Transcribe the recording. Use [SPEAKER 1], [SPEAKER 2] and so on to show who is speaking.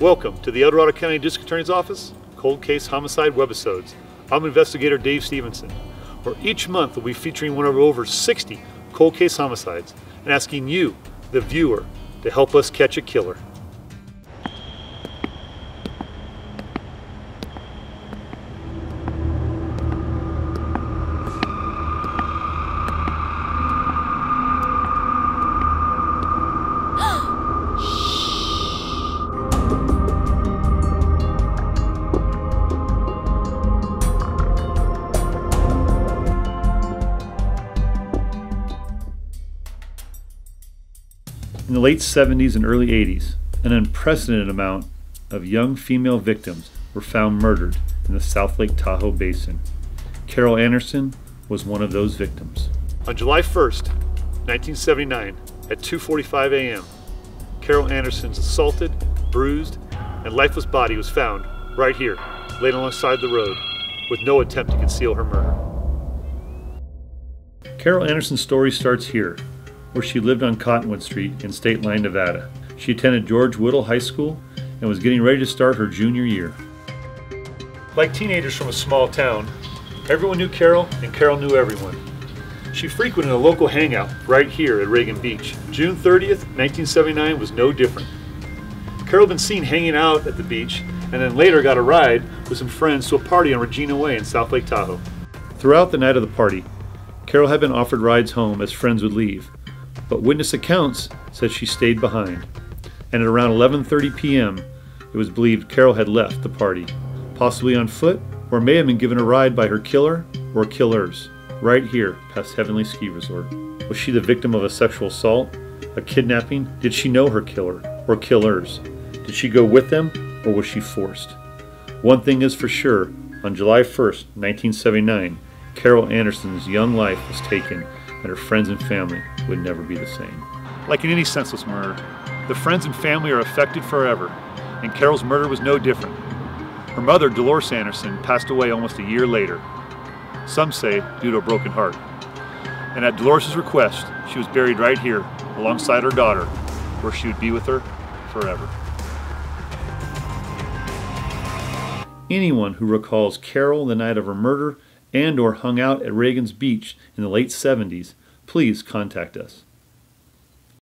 [SPEAKER 1] Welcome to the El Dorado County District Attorney's Office Cold Case Homicide Webisodes. I'm investigator Dave Stevenson, where each month we'll be featuring one of over 60 cold case homicides and asking you, the viewer, to help us catch a killer. In the late 70s and early 80s, an unprecedented amount of young female victims were found murdered in the South Lake Tahoe Basin. Carol Andersen was one of those victims. On July 1st, 1979, at 2:45 a.m., Carol Andersen's assaulted, bruised, and lifeless body was found right here, laid alongside the road, with no attempt to conceal her murder. Carol Andersen's story starts here, where she lived on Cottonwood Street in State Line, Nevada. She attended George Whittell High School and was getting ready to start her junior year. Like teenagers from a small town, everyone knew Carol and Carol knew everyone. She frequented a local hangout right here at Regan Beach. June 30th, 1979 was no different. Carol had been seen hanging out at the beach and then later got a ride with some friends to a party on Regina Way in South Lake Tahoe. Throughout the night of the party, Carol had been offered rides home as friends would leave, but witness accounts said she stayed behind. And at around 11:30 p.m., it was believed Carol had left the party, possibly on foot, or may have been given a ride by her killer or killers, right here past Heavenly Ski Resort. Was she the victim of a sexual assault, a kidnapping? Did she know her killer or killers? Did she go with them or was she forced? One thing is for sure, on July 1st, 1979, Carol Andersen's young life was taken and her friends and family would never be the same. Like in any senseless murder, the friends and family are affected forever, and Carol's murder was no different. Her mother, Dolores Andersen, passed away almost a year later, some say due to a broken heart. And at Dolores' request, she was buried right here alongside her daughter, where she would be with her forever. Anyone who recalls Carol the night of her murder and or hung out at Regan's Beach in the late 70s, please contact us.